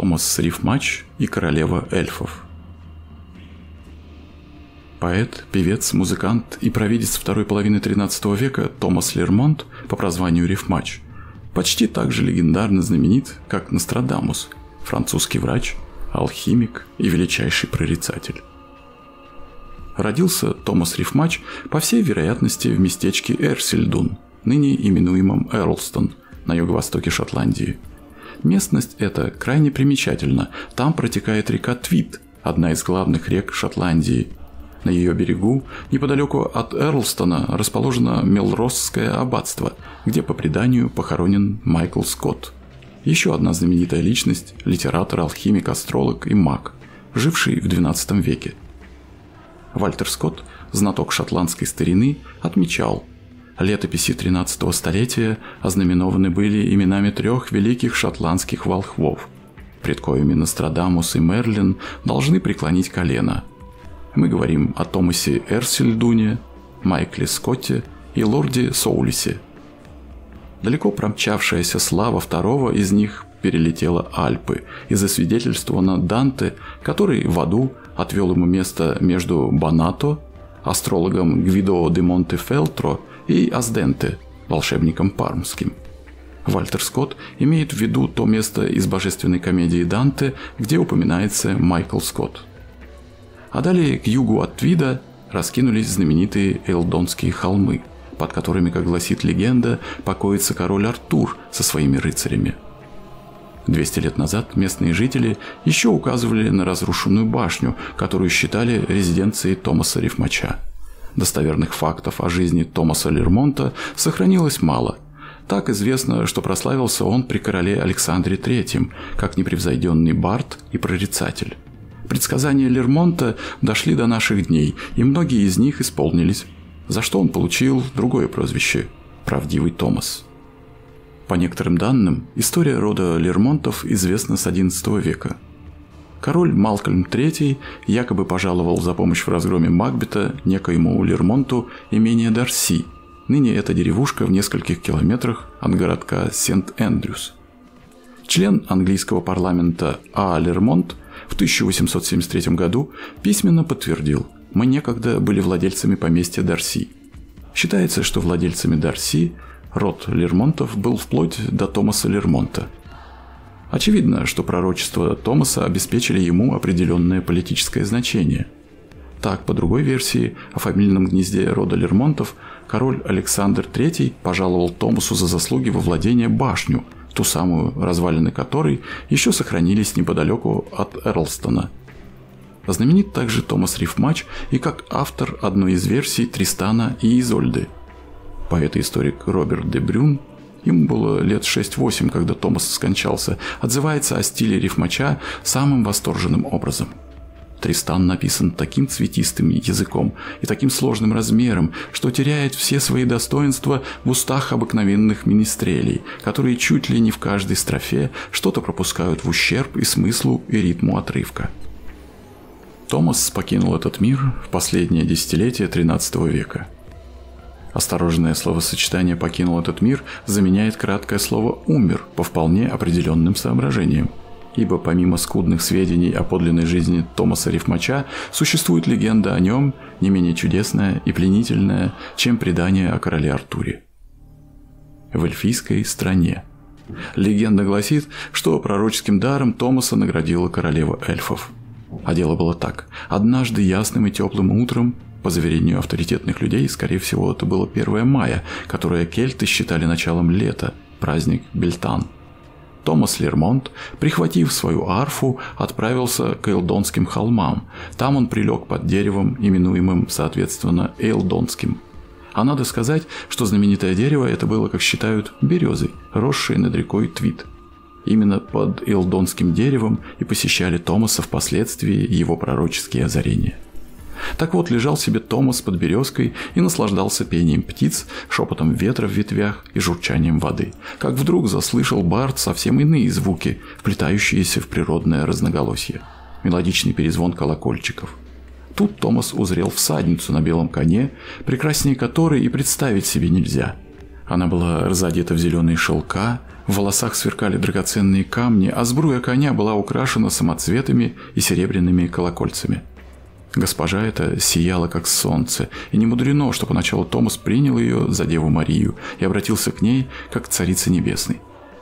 Томас Рифмач и королева эльфов. Поэт, певец, музыкант и провидец второй половины XIII века Томас Лермонт по прозванию Рифмач почти так же легендарно знаменит, как Нострадамус, французский врач, алхимик и величайший прорицатель. Родился Томас Рифмач, по всей вероятности, в местечке Эрсельдун, ныне именуемом Эрлстон, на юго-востоке Шотландии. Местность эта крайне примечательна. Там протекает река Твит, одна из главных рек Шотландии. На ее берегу, неподалеку от Эрлстона, расположено Мелросское аббатство, где по преданию похоронен Майкл Скотт. Еще одна знаменитая личность – литератор, алхимик, астролог и маг, живший в XII веке. Вальтер Скотт, знаток шотландской старины, отмечал, летописи 13 столетия ознаменованы были именами трех великих шотландских волхвов, пред коими Нострадамус и Мерлин должны преклонить колено. Мы говорим о Томасе Эрсельдуне, Майкле Скотте и лорде Соулисе. Далеко промчавшаяся слава второго из них перелетела Альпы и засвидетельствована Данте, который в аду отвел ему место между Бонато, астрологом Гвидо де Монтефелтро и Азденте, волшебником пармским. Вальтер Скотт имеет в виду то место из божественной комедии Данте, где упоминается Майкл Скотт. А далее к югу от Твида раскинулись знаменитые Элдонские холмы, под которыми, как гласит легенда, покоится король Артур со своими рыцарями – 200 лет назад местные жители еще указывали на разрушенную башню, которую считали резиденцией Томаса Рифмача. Достоверных фактов о жизни Томаса Лермонта сохранилось мало. Так известно, что прославился он при короле Александре III, как непревзойденный бард и прорицатель. Предсказания Лермонта дошли до наших дней, и многие из них исполнились, за что он получил другое прозвище – «Правдивый Томас». По некоторым данным, история рода Лермонтов известна с XI века. Король Малкольм III якобы пожаловал за помощь в разгроме Макбета некоему Лермонту имение Дарси. Ныне это деревушка в нескольких километрах от городка Сент-Эндрюс. Член английского парламента А. Лермонт в 1873 году письменно подтвердил, мы некогда были владельцами поместья Дарси. Считается, что владельцами Дарси Род Лермонтов был вплоть до Томаса Лермонта. Очевидно, что пророчества Томаса обеспечили ему определенное политическое значение. Так, по другой версии, о фамильном гнезде рода Лермонтов король Александр III пожаловал Томасу за заслуги во владение башню, ту самую, развалины которой еще сохранились неподалеку от Эрлстона. Знаменит также Томас Рифмач и как автор одной из версий Тристана и Изольды – Поэт-историк Роберт де Брюн, ему было лет 6-8, когда Томас скончался, отзывается о стиле рифмача самым восторженным образом. Тристан написан таким цветистым языком и таким сложным размером, что теряет все свои достоинства в устах обыкновенных министрелей, которые чуть ли не в каждой строфе что-то пропускают в ущерб и смыслу и ритму отрывка. Томас покинул этот мир в последнее десятилетие XIII века – Осторожное словосочетание «покинул этот мир» заменяет краткое слово «умер» по вполне определенным соображениям. Ибо помимо скудных сведений о подлинной жизни Томаса Рифмача, существует легенда о нем не менее чудесная и пленительная, чем предание о короле Артуре. В эльфийской стране. Легенда гласит, что пророческим даром Томаса наградила королева эльфов. А дело было так. Однажды ясным и теплым утром по заверению авторитетных людей, скорее всего, это было 1 мая, которое кельты считали началом лета, праздник Бельтан. Томас Лермонт, прихватив свою арфу, отправился к Эйлдонским холмам. Там он прилег под деревом, именуемым, соответственно, Эйлдонским. А надо сказать, что знаменитое дерево это было, как считают, березой, росшей над рекой Твит. Именно под Эйлдонским деревом и посещали Томаса впоследствии его пророческие озарения – так вот, лежал себе Томас под березкой и наслаждался пением птиц, шепотом ветра в ветвях и журчанием воды. Как вдруг заслышал Барт совсем иные звуки, вплетающиеся в природное разноголосие. Мелодичный перезвон колокольчиков. Тут Томас узрел всадницу на белом коне, прекраснее которой и представить себе нельзя. Она была разодета в зеленые шелка, в волосах сверкали драгоценные камни, а сбруя коня была украшена самоцветами и серебряными колокольцами. Госпожа эта сияла как солнце, и не мудрено, что поначалу Томас принял ее за Деву Марию и обратился к ней как к Царице Небесной.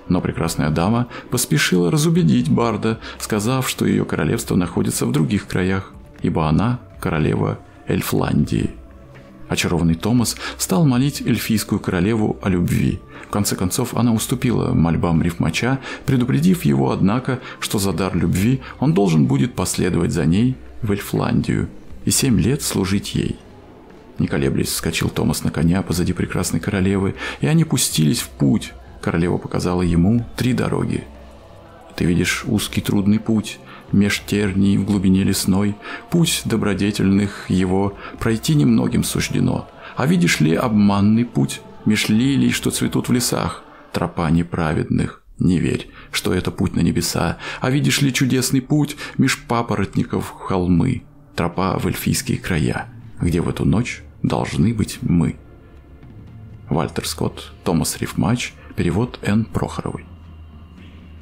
Но прекрасная дама поспешила разубедить Барда, сказав, что ее королевство находится в других краях, ибо она королева Эльфландии. Очарованный Томас стал молить эльфийскую королеву о любви. В конце концов, она уступила мольбам рифмача, предупредив его, однако, что за дар любви он должен будет последовать за ней в Эльфландию и семь лет служить ей. Не колеблясь, вскочил Томас на коня позади прекрасной королевы, и они пустились в путь. Королева показала ему три дороги. Ты видишь узкий трудный путь, меж терней в глубине лесной, путь добродетельных его пройти немногим суждено. А видишь ли обманный путь, меж лилий, что цветут в лесах, тропа неправедных, не верь, что это путь на небеса, а видишь ли чудесный путь меж папоротников холмы, тропа в эльфийские края, где в эту ночь должны быть мы. Вальтер Скотт, Томас Рифмач, перевод Н. Прохоровой.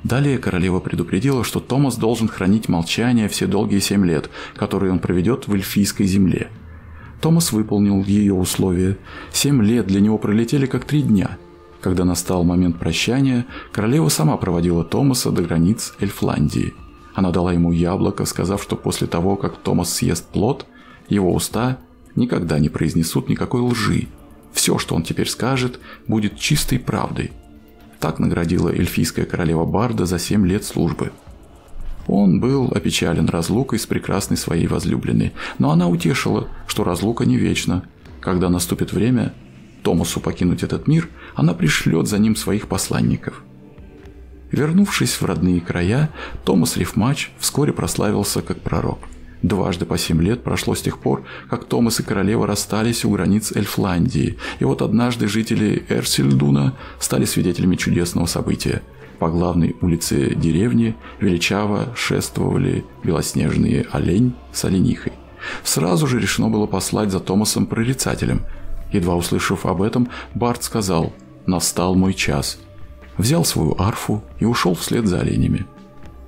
Далее королева предупредила, что Томас должен хранить молчание все долгие семь лет, которые он проведет в эльфийской земле. Томас выполнил ее условия. Семь лет для него пролетели как три дня. Когда настал момент прощания, королева сама проводила Томаса до границ Эльфландии. Она дала ему яблоко, сказав, что после того, как Томас съест плод, его уста никогда не произнесут никакой лжи. Все, что он теперь скажет, будет чистой правдой – так наградила эльфийская королева Барда за семь лет службы. Он был опечален разлукой с прекрасной своей возлюбленной, но она утешила, что разлука не вечна. Когда наступит время Томасу покинуть этот мир, она пришлет за ним своих посланников. Вернувшись в родные края, Томас Рифмач вскоре прославился как пророк – Дважды по семь лет прошло с тех пор, как Томас и королева расстались у границ Эльфландии, и вот однажды жители Эрсельдуна стали свидетелями чудесного события. По главной улице деревни величаво шествовали белоснежные олень с оленихой. Сразу же решено было послать за Томасом прорицателем. Едва услышав об этом, Барт сказал «Настал мой час». Взял свою арфу и ушел вслед за оленями.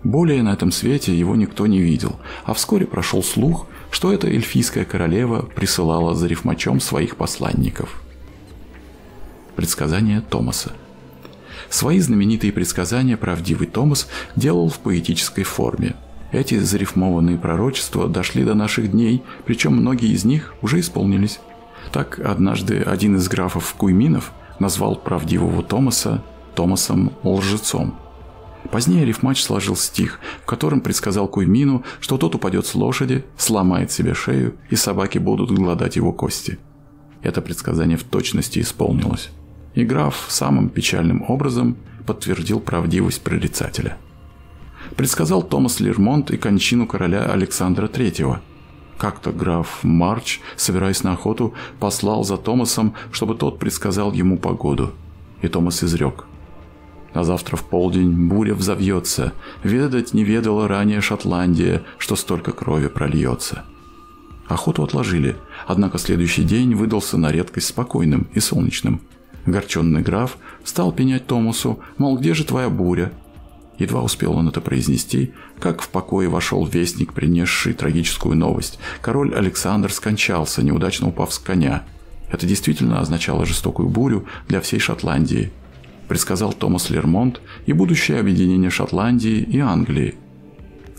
Более на этом свете его никто не видел, а вскоре прошел слух, что эта эльфийская королева присылала за рифмачом своих посланников. Предсказания Томаса Свои знаменитые предсказания правдивый Томас делал в поэтической форме. Эти зарифмованные пророчества дошли до наших дней, причем многие из них уже исполнились. Так однажды один из графов Куйминов назвал правдивого Томаса Томасом Лжецом – Позднее рифмач сложил стих, в котором предсказал Куймину, что тот упадет с лошади, сломает себе шею, и собаки будут гладать его кости. Это предсказание в точности исполнилось. И граф самым печальным образом подтвердил правдивость прорицателя. Предсказал Томас Лермонт и кончину короля Александра III. Как-то граф Марч, собираясь на охоту, послал за Томасом, чтобы тот предсказал ему погоду. И Томас изрек – а завтра в полдень буря взовьется. Ведать не ведала ранее Шотландия, что столько крови прольется. Охоту отложили, однако следующий день выдался на редкость спокойным и солнечным. Горченный граф стал пенять Томасу, мол, где же твоя буря? Едва успел он это произнести, как в покое вошел вестник, принесший трагическую новость. Король Александр скончался, неудачно упав с коня. Это действительно означало жестокую бурю для всей Шотландии – предсказал Томас Лермонт и будущее объединение Шотландии и Англии.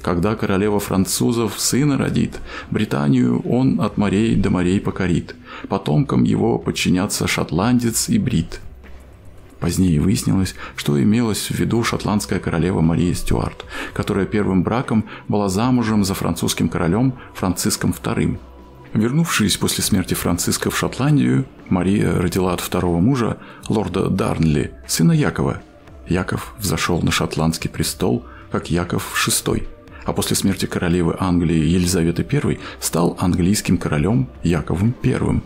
Когда королева французов сына родит, Британию он от морей до морей покорит. Потомкам его подчинятся шотландец и брит. Позднее выяснилось, что имелось в виду шотландская королева Мария Стюарт, которая первым браком была замужем за французским королем Франциском II – Вернувшись после смерти Франциска в Шотландию, Мария родила от второго мужа, лорда Дарнли, сына Якова. Яков взошел на шотландский престол, как Яков VI, а после смерти королевы Англии Елизаветы I стал английским королем Яковом I.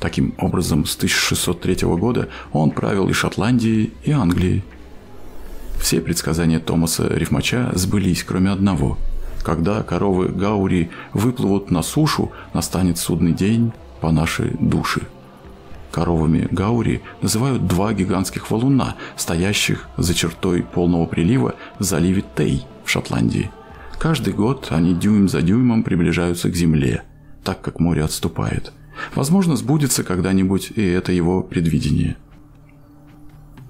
Таким образом, с 1603 года он правил и Шотландией, и Англией. Все предсказания Томаса Рифмача сбылись, кроме одного – когда коровы Гаури выплывут на сушу, настанет судный день по нашей душе. коровами Гаури называют два гигантских валуна, стоящих за чертой полного прилива в заливе Тей в Шотландии. Каждый год они дюйм за дюймом приближаются к земле, так как море отступает. Возможно, сбудется когда-нибудь и это его предвидение.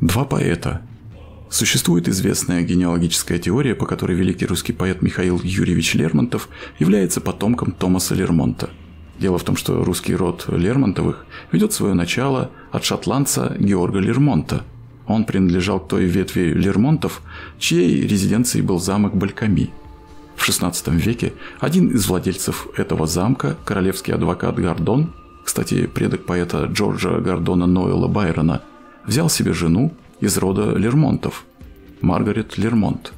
Два поэта. Существует известная генеалогическая теория, по которой великий русский поэт Михаил Юрьевич Лермонтов является потомком Томаса Лермонта – Дело в том, что русский род Лермонтовых ведет свое начало от шотландца Георга Лермонта. Он принадлежал к той ветви Лермонтов, чьей резиденцией был замок Бальками. В XVI веке один из владельцев этого замка, королевский адвокат Гордон, кстати, предок поэта Джорджа Гордона Ноэла Байрона, взял себе жену из рода Лермонтов, Маргарет Лермонт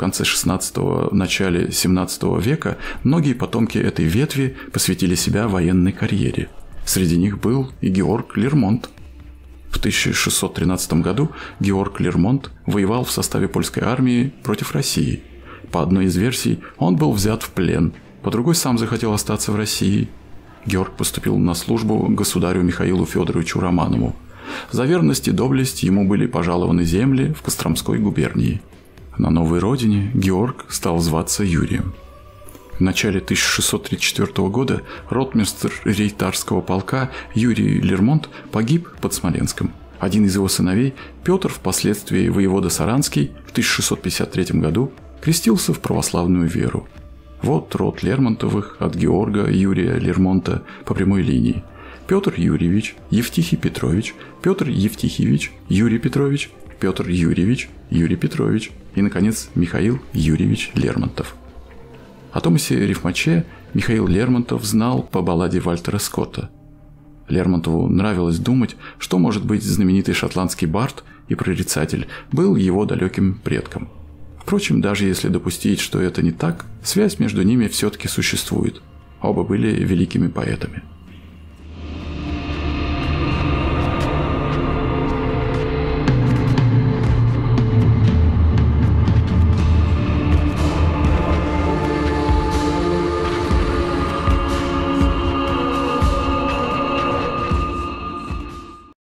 конце 16 начале 17 века многие потомки этой ветви посвятили себя военной карьере. Среди них был и Георг Лермонт. В 1613 году Георг Лермонт воевал в составе польской армии против России. По одной из версий он был взят в плен, по другой сам захотел остаться в России. Георг поступил на службу государю Михаилу Федоровичу Романову. За верность и доблесть ему были пожалованы земли в Костромской губернии. На новой родине Георг стал зваться Юрием. В начале 1634 года ротмистр рейтарского полка Юрий Лермонт погиб под Смоленском. Один из его сыновей, Петр, впоследствии воевода Саранский, в 1653 году крестился в православную веру. Вот род Лермонтовых от Георга Юрия Лермонта по прямой линии. Петр Юрьевич, Евтихий Петрович, Петр Евтихевич, Юрий Петрович, Петр Юрьевич, Юрий Петрович и, наконец, Михаил Юрьевич Лермонтов. О Томасе Рифмаче Михаил Лермонтов знал по балладе Вальтера Скотта. Лермонтову нравилось думать, что, может быть, знаменитый шотландский бард и прорицатель был его далеким предком. Впрочем, даже если допустить, что это не так, связь между ними все-таки существует. Оба были великими поэтами.